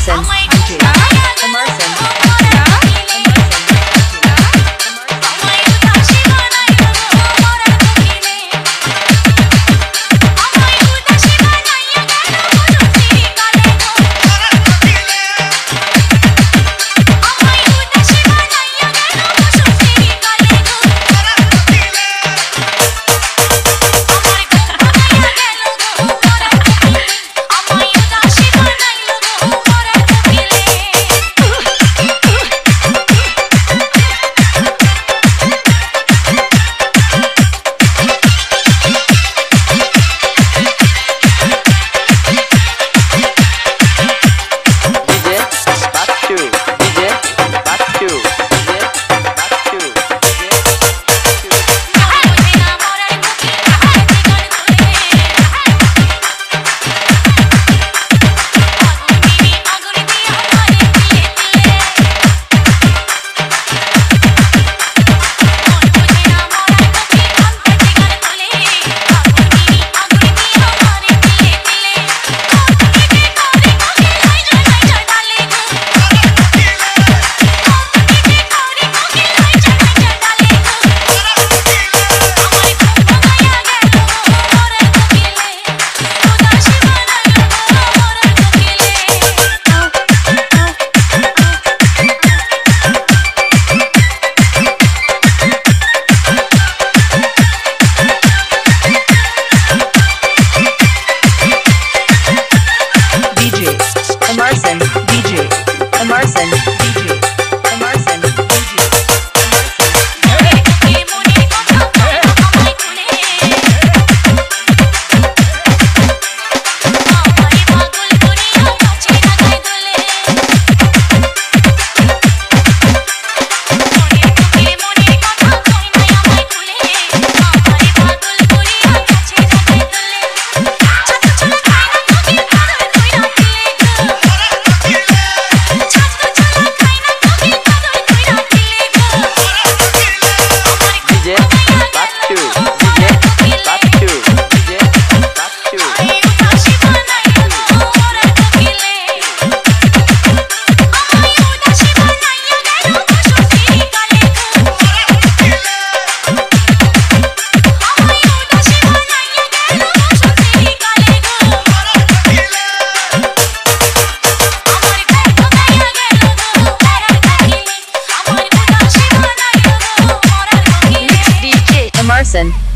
Listen. Thank you. Listen.